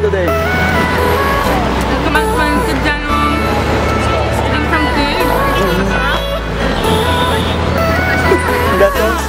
today? Kemampuan kerja nung sedang cantik. That's all.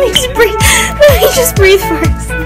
let me just breathe. Let me just breathe first.